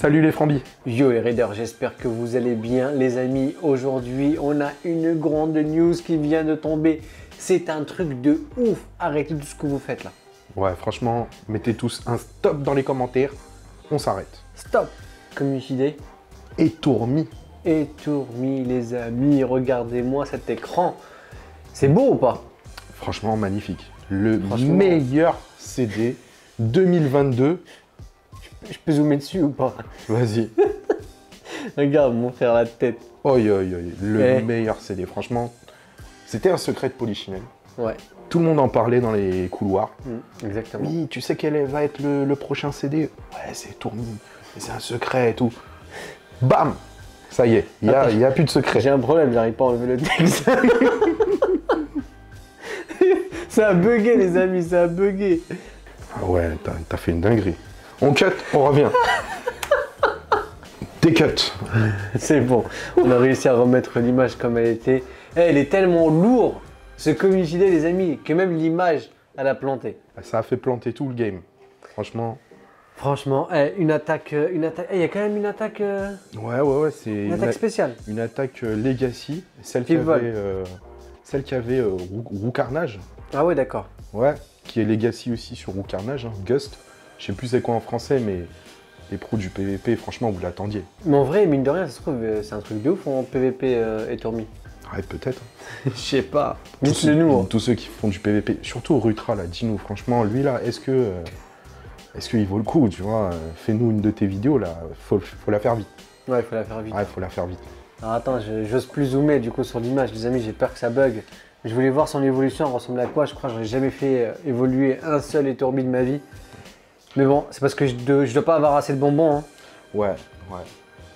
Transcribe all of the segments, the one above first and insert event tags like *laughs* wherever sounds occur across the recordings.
Salut les frambis Yo les raiders, j'espère que vous allez bien les amis. Aujourd'hui, on a une grande news qui vient de tomber. C'est un truc de ouf. Arrêtez tout ce que vous faites là. Ouais, franchement, mettez tous un stop dans les commentaires. On s'arrête. Stop Community Day. Et tourmi. Et tourmi les amis, regardez-moi cet écran. C'est beau ou pas? Franchement, magnifique. Le Franchement. meilleur CD 2022. Je peux zoomer dessus ou pas Vas-y. *laughs* Regarde mon frère la tête. Oi, oi, oi. Le Eh. meilleur CD. Franchement, c'était un secret de Polichinelle. Ouais, Tout le monde en parlait dans les couloirs. mm, exactement. Oui, tu sais quel va être le, le prochain CD Ouais, c'est Tourmi. Mais C'est un secret et tout. Bam Ça y est, il n'y a, y a plus de secret. J'ai un problème, j'arrive pas à enlever le texte. *laughs* ça a bugué les amis, ça a bugué. Ah ouais, t'as fait une dinguerie. On cut, on revient. Des cuts. *laughs* C'est bon, on a réussi à remettre l'image comme elle était. Eh, elle est tellement lourde, ce community day, les amis, que même l'image, elle a planté. Ça a fait planter tout le game. Franchement. Franchement, eh, une attaque, euh, une attaque. eh, Il y a quand même une attaque, euh, Ouais, ouais, ouais, c'est une une, attaque spéciale. une attaque euh, Legacy. Celle qui avait, euh, celle qui avait euh, Roux- Roux Carnage. Ah ouais, d'accord. Ouais. Qui est Legacy aussi sur Roux Carnage. hein, Gust. Je sais plus c'est quoi en français, mais les pros du PVP, franchement, vous l'attendiez. Mais en vrai, mine de rien, ça se trouve, euh, c'est un truc de ouf en PVP euh, et tourmi. *laughs* Ouais, peut-être. Je sais pas. Tous Dites-le ceux- nous. hein. Tous ceux qui font du PVP, surtout Rutra, là, dis-nous, franchement, lui là, est-ce que. euh, est-ce qu'il vaut le coup, tu vois euh, Fais-nous une de tes vidéos là, faut, faut la faire vite. Ouais, il faut la faire vite. Ouais, faut la faire vite. Alors attends, je- j'ose plus zoomer du coup sur l'image, les amis, j'ai peur que ça bug. Je voulais voir son évolution, elle ressemble à quoi Je crois que j'aurais jamais fait évoluer un seul étourbi de ma vie. Mais bon, c'est parce que je dois, je dois pas avoir assez de bonbons. Hein. Ouais, ouais.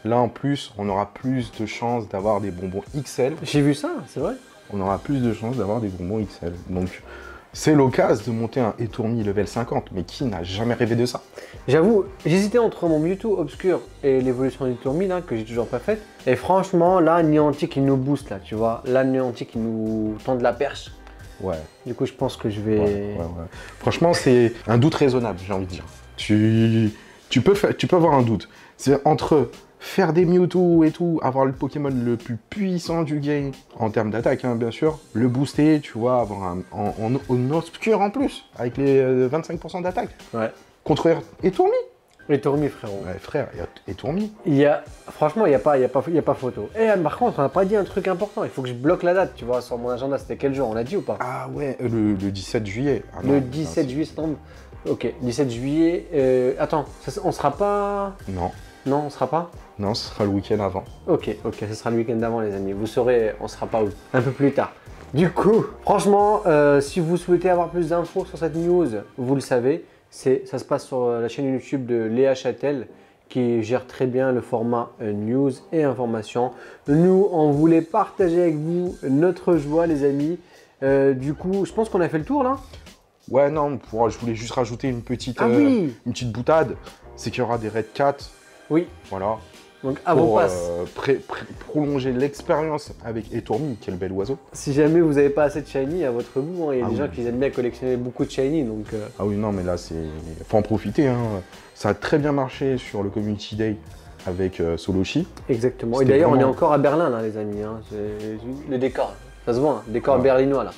Là en plus, on aura plus de chances d'avoir des bonbons XL. J'ai vu ça, c'est vrai On aura plus de chances d'avoir des bonbons XL. Donc, c'est l'occasion de monter un étourmi level 50. Mais qui n'a jamais rêvé de ça? J'avoue, j'hésitais entre mon Mewtwo obscur et l'évolution du tourmi là, que j'ai toujours pas faite. Et franchement, là, Niantic il nous booste là, tu vois. Là, Niantic il nous tend de la perche. Ouais, Du coup, je pense que je vais. ouais, ouais, ouais. Franchement, c'est un doute raisonnable, j'ai envie de dire. Tu, tu, peux, faire, tu peux avoir un doute. C'est entre faire des Mewtwo et tout, avoir le Pokémon le plus puissant du game, en termes d'attaque, hein, bien sûr, le booster, tu vois, avoir un, en, en, en obscur en plus, avec les euh, 25% d'attaque, Ouais. contre Étourmi. Les tourmis, frérot. Ouais, frère, Étourmi. Il y a, franchement, il n'y a, pas- il y a, pas- il y a pas photo. Et par contre, on n'a pas dit un truc important. Il faut que je bloque la date, tu vois, sur mon agenda. C'était quel jour On l'a dit ou pas? Ah ouais, euh, le, le 17 juillet. Ah non, Le non, 17 juillet, tombe. Ok, 17 juillet. euh, attends, ça- on sera pas? Non, Non, on sera pas? Non, ce sera le week-end avant. Ok, ok, ce sera le week-end d'avant, les amis. Vous saurez, on sera pas où? Un peu plus tard. Du coup, franchement, euh, si vous souhaitez avoir plus d'infos sur cette news, vous le savez, c'est, ça se passe sur euh, la chaîne YouTube de Léa Châtel qui gère très bien le format euh, news et information. Nous, on voulait partager avec vous notre joie, les amis. Euh, du coup, je pense qu'on a fait le tour là. Ouais, non, pour, je voulais juste rajouter une petite, Ah euh, oui une petite boutade. C'est qu'il y aura des Red Cat, Oui, voilà, donc à vos pour passes. euh, pré- pré- prolonger l'expérience avec Étourmi, quel bel oiseau. Si jamais vous n'avez pas assez de shiny à votre goût, hein, il y a Ah des oui. gens qui aiment bien collectionner beaucoup de shiny, donc euh, Ah oui, non, mais là, c'est faut en profiter. Hein. Ça a très bien marché sur le Community Day avec euh, Soloshi. Exactement. Et d'ailleurs, on est encore à Berlin, là, les amis. hein. Le décor, ça se voit, hein. décor berlinois, là.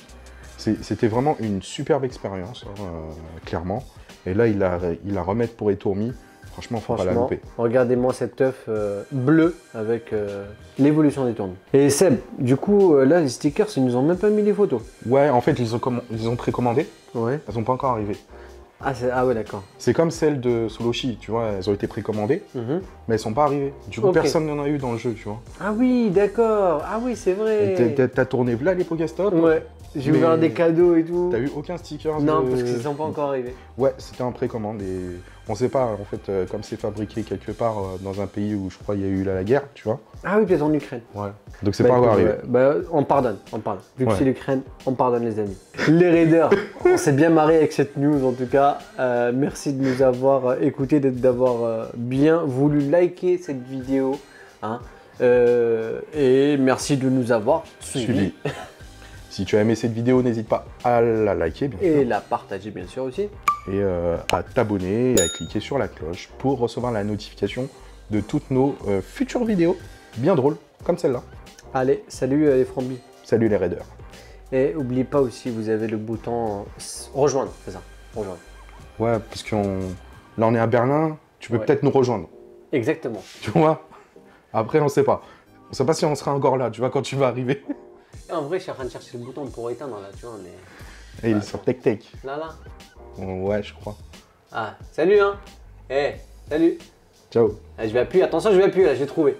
C'était vraiment une superbe expérience, euh, clairement. Et là, il a, il a remettre pour Étourmi. Franchement, faut pas la Franchement, louper. regardez-moi cet œuf euh, bleu avec euh, l'évolution des tournis. Et Seb, du coup, euh, là, les stickers, ils nous ont même pas mis les photos. Ouais, en fait, ils ont, ils ont précommandé. Ouais. Elles sont pas encore arrivées. Ah, c'est- ah ouais, d'accord. C'est comme celles de Soloshi, tu vois, elles ont été précommandées, Mhm. Mais elles sont pas arrivées. Du coup, personne n'en a eu dans le jeu, tu vois. Ah oui, d'accord. Ah oui, c'est vrai. t'as- tourné là les Pokéstop, Ouais. J'ai Mais- ouvert des cadeaux et tout. t'as eu aucun sticker Non, de- parce qu'ils sont pas encore arrivés. Ouais, c'était en précommande et on sait pas, en fait, euh, comme c'est fabriqué quelque part euh, dans un pays où je crois il y a eu la, guerre, tu vois. Ah oui, peut-être en Ukraine. Ouais. Donc c'est Bah, pas encore arrivé. Bah, on pardonne, on pardonne. Vu que c'est l'Ukraine, on pardonne les amis. Les raiders, *laughs* on s'est bien marré avec cette news en tout cas. Euh, merci de nous avoir écoutés, d'avoir bien voulu liker cette vidéo. hein. Euh, et merci de nous avoir suivis. Suivi. si tu as aimé cette vidéo, n'hésite pas à la liker, bien sûr. Et la partager bien sûr aussi. et euh, à t'abonner et à cliquer sur la cloche pour recevoir la notification de toutes nos euh, futures vidéos bien drôles, comme celle-là. Allez, salut les frambis. Salut les raiders. Et n'oubliez pas aussi, vous avez le bouton rejoindre, c'est ça, rejoindre. Ouais, parce qu'on là on est à Berlin, tu peux Ouais. peut-être nous rejoindre. Exactement. Tu vois Après, on sait pas. On sait pas si on sera encore là, tu vois, quand tu vas arriver. Et en vrai, je suis en train de chercher le bouton pour éteindre là, tu vois, mais Et il est sur Tech Tech. là, là. Ouais, je crois. Ah, salut hein. Eh, salut. Ciao. Ah, je vais appuyer, attention, je vais appuyer là, j'ai trouvé.